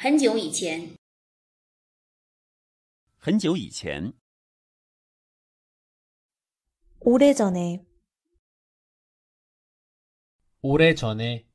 很久以前，很久以前，오래전 에, 오래전 에。